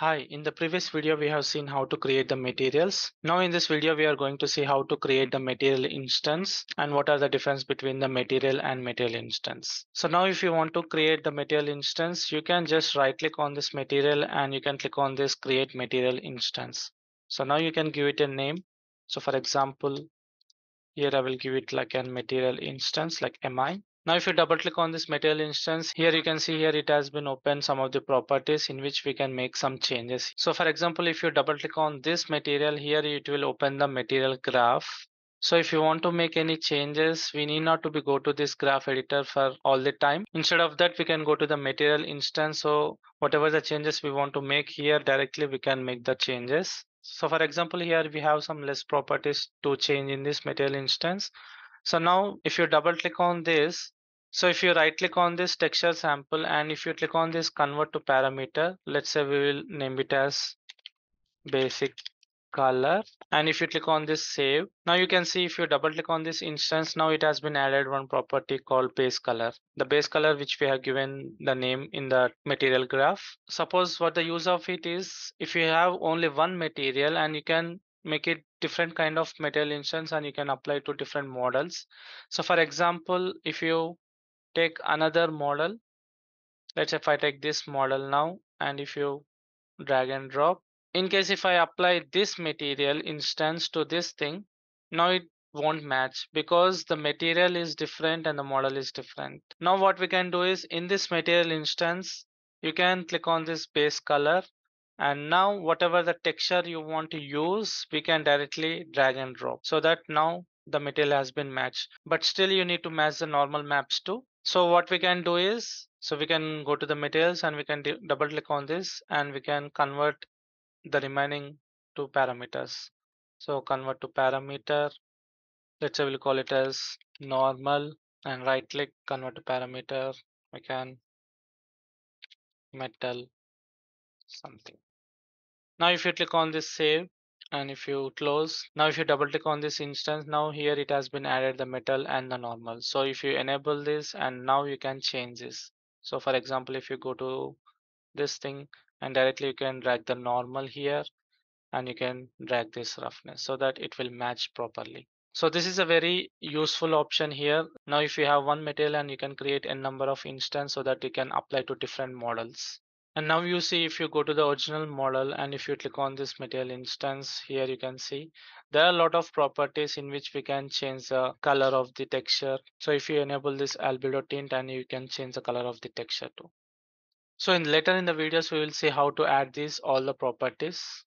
Hi, in the previous video we have seen how to create the materials. Now in this video we are going to see how to create the material instance and what are the difference between the material and material instance. So now if you want to create the material instance, you can just right click on this material and you can click on this create material instance. So now you can give it a name. So for example, here I will give it like a material instance like mi now, if you double click on this material instance, here you can see here it has been opened some of the properties in which we can make some changes. So for example, if you double click on this material here, it will open the material graph. So if you want to make any changes, we need not to be go to this graph editor for all the time. Instead of that, we can go to the material instance. So whatever the changes we want to make here directly, we can make the changes. So for example, here we have some less properties to change in this material instance. So now if you double click on this, so if you right click on this texture sample and if you click on this convert to parameter, let's say we will name it as base color. And if you click on this save now you can see if you double click on this instance now it has been added one property called base color. The base color which we have given the name in the material graph. Suppose what the use of it is if you have only one material and you can make it different kind of material instance and you can apply to different models. So for example if you take another model. Let's say if I take this model now and if you drag and drop in case if I apply this material instance to this thing now it won't match because the material is different and the model is different. Now what we can do is in this material instance you can click on this base color and now whatever the texture you want to use we can directly drag and drop so that now the material has been matched. But still you need to match the normal maps too so what we can do is, so we can go to the materials and we can double click on this and we can convert the remaining two parameters. So convert to parameter. Let's say we'll call it as normal and right click, convert to parameter. We can metal something. Now if you click on this save, and if you close now if you double click on this instance now here it has been added the metal and the normal. So if you enable this and now you can change this. So for example if you go to this thing and directly you can drag the normal here and you can drag this roughness so that it will match properly. So this is a very useful option here. Now if you have one material and you can create a number of instance so that you can apply to different models and now you see if you go to the original model and if you click on this material instance here you can see there are a lot of properties in which we can change the color of the texture. So if you enable this albedo tint and you can change the color of the texture too. So in later in the videos we will see how to add these all the properties.